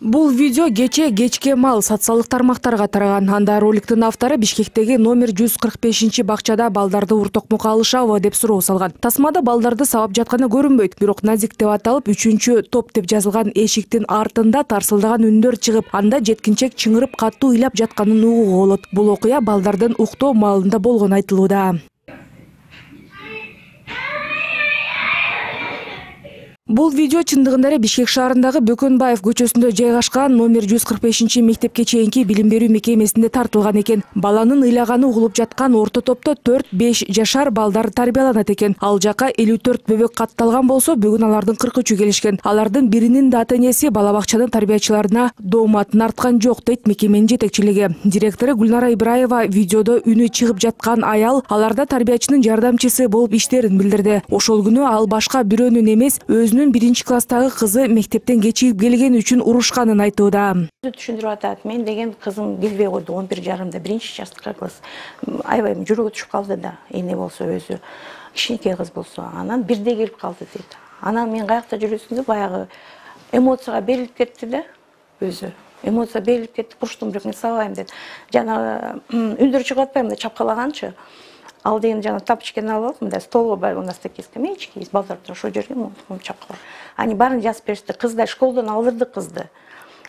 бул видео кечээ кечке маал социалдык тармактарга тараган. Анда роликтин автору бишкектеги номер жүз кырк бешинчи бакчада балдарды уртокмукка алышабы деп суроо салган. Тасмада балдарды сабап жатканы көрүнбөйт бирок назик деп аталып үчүнчү топ деп жазылган эшиктин артында тарсылдаган үндөр чыгып анда жеткинчек чыңырып катуу ыйлап жатканын угууга болот. Бул окуя балдардын уктоо маалында болгону айтылууда бул видео чындыгында эле бишкек шаарындагы бөкөнбаев көчөсүндө жайгашкан номер жүз кырк бешинчи мектепке чейинки билим берүү мекемесинде тартылган экен баланын ыйлаганы угулуп жаткан орто топто төрт беш жашар балдар тарбияланат экен ал жака элүү төрт бөбөк катталган болсо бүгүн алардын кырк үчү келишкен алардын биринин да ата энеси бала бакчанын тарбиячыларына дооматын арткан жок дейт мекеменин жетекчилиги директору гүлнара ибраева видеодо үнү чыгып жаткан аял аларда тарбиячынын жардамчысы болуп иштерин билдирди ошол күнү ал башка бирөөнүн эмес өзүнүн биринчи класстагы кызы мектептен кечигип келгени үчүн урушканын айтууда түшүндүрүп атат мен деген кызым келбей койду он бир жарымда биринчи часткы кыз аябай жүрөгү түшүп калды да эне болсо өзү кичинекей кыз болсо анан бирде келип калды дейт анан мен каякта жүрөсүң деп баягы эмоцияга берилип кетти да өзү эмоция берилип кетти буруштум бирок мен сабайм деп жанагы үндөр чыгып атпайбы мындай чапкалаганчы ал деген жана тапочкени алып алып мындай столго у нас такие скамеечки есть балдар отурат ошол жерге чапкылап они баарын жазып беришти кызды школдон алдырдык кызды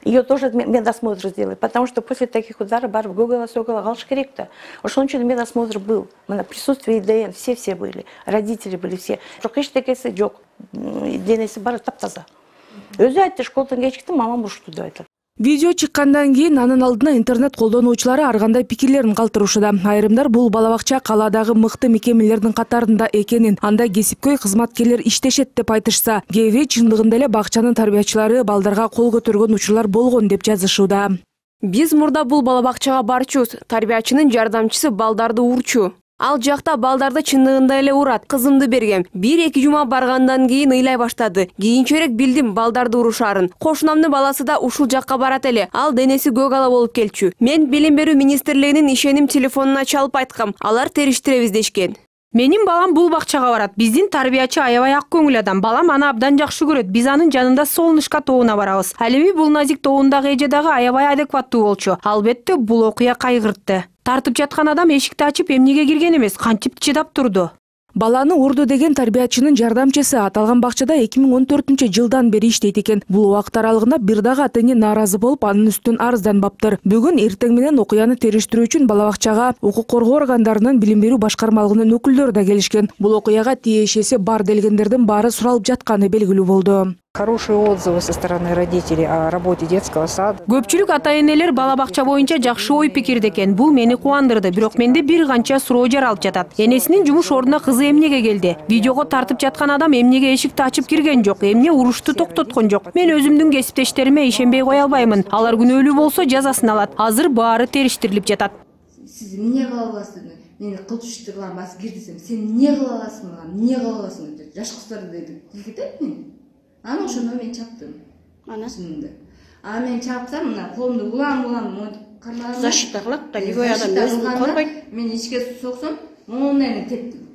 ее тоже медосмотр сделали потому что после таких ударов барыбыр көгала сөгала калыш керек да ошон үчүн медосмотр был. Мына присутствие идн все все были родители были все. Бирок эчтекеси жок денеси баары таптаза өзү айтты школдон кечиктим мамам урушту деп айтат видео чыккандан кийин анын алдына интернет колдонуучулары ар кандай пикирлерин калтыруушуда айрымдар бул бала бакча калаадагы мыкты мекемелердин катарында экенин анда кесипкөй кызматкерлер иштешет деп айтышса кээ бири чындыгында эле бакчанын тарбиячылары балдарга кол көтөргөн учурлар болгон деп жазышууда. Биз мурда бул бала бакчага барчубуз. Тарбиячынын жардамчысы балдарды урчу ал жакта балдарды чындыгында эле урат кызымды бергем. Бир эки жума баргандан кийин ыйлай баштады. Кийинчерээк билдим балдарды урушаарын. Кошунамдын баласы да ушул жакка барат эле. Ал денеси көк ала болуп келчү. Мен билим берүү министрлигинин ишеним телефонуна чалып айткам. Алар териштиребиз дешкен. Менин балам бул бакчага барат. Биздин тарбиячы аябай ак көңүл адам. Балам аны абдан жакшы көрөт. Биз анын жанында солнышко тобуна барабыз. Ал эми бул назик тобундагы эже дагы аябай адекваттуу болчу. Албетте бул окуя кайгыртты. Тартып жаткан адам эшикти ачып эмнеге кирген эмес кантип чыдап турду баланы урду деген тарбиячынын жардамчысы аталган бакчада эки миң он төртүнчү жылдан бери иштейт экен. Бул убакыт аралыгында бир дагы ата эне нааразы болуп анын үстүнөн арызданбаптыр. Бүгүн эртең менен окуяны териштирүү үчүн бала бакчага укук коргоо органдарынын билим берүү башкармалыгынын өкүлдөрү да келишкен. Бул окуяга тиешеси бар делгендердин баары суралып жатканы белгилүү болду хорошие отзывы со стороны родителей о работе детского сада. Көпчүлүк ата энелер бала бакча боюнча жакшы ой пикирде экен. Бул мени кубандырды бирок менде бир канча суроо жаралып жатат. Энесинин жумуш ордуна кызы эмнеге келди? Видеого тартып жаткан адам эмнеге эшикти ачып кирген жок эмне урушту токтоткон жок? Мен өзүмдүн кесиптештериме ишенбей кое албаймын. Алар күнөөлүү болсо жазасын алат. Азыр баары териштирилип жатат. Сиз эмне кыла аласыз? Мени кылам басып кир десем сен эмне кыла аласың мага эмне кыла аласың? Деп жаш кыздарды тилкетет мени? анан ошондо мен чаптым ана шынымды а мен чапсам мына колумду улам улам қармағым защита кылат да любой адам өзүн қорғайды мен ішке соқсам эле тептим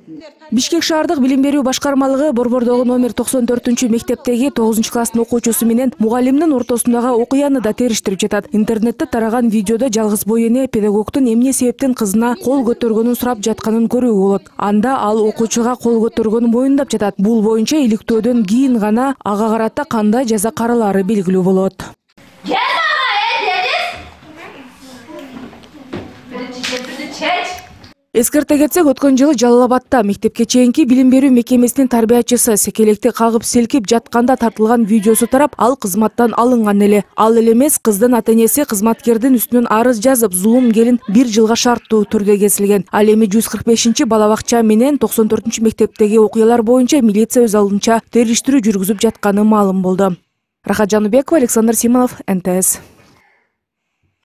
бишкек шаардык билим берүү башкармалыгы борбордогу номер токсон төртүнчү мектептеги тогузунчу класстын окуучусу менен мугалимдин ортосундагы окуяны да териштирип жатат. Интернетте тараган видеодо жалгыз бой эне педагогдун эмне себептен кызына кол көтөргөнүн сурап жатканын көрүүгө болот. Анда ал окуучуга кол көтөргөнүн моюндап жатат. Бул боюнча иликтөөдөн кийин гана ага карата кандай жаза каралаары белгилүү болот эскерте кетсек өткөн жылы жалал абадта мектепке чейинки билим берүү мекемесинин тарбиячысы секелекти кагып силкип жатканда тартылган видеосу тарап ал кызматтан алынган эле. Ал эле эмес кыздын ата энеси кызматкердин үстүнөн арыз жазып зулум келин бир жылга шарттуу түрдө кесилген. Ал эми жүз кырк бешинчи бала бакча менен токсон төртүнчү мектептеги окуялар боюнча милиция өз алдынча териштирүү жүргүзүп жатканы маалым болду. Рахат жаныбекова александр симонов нтс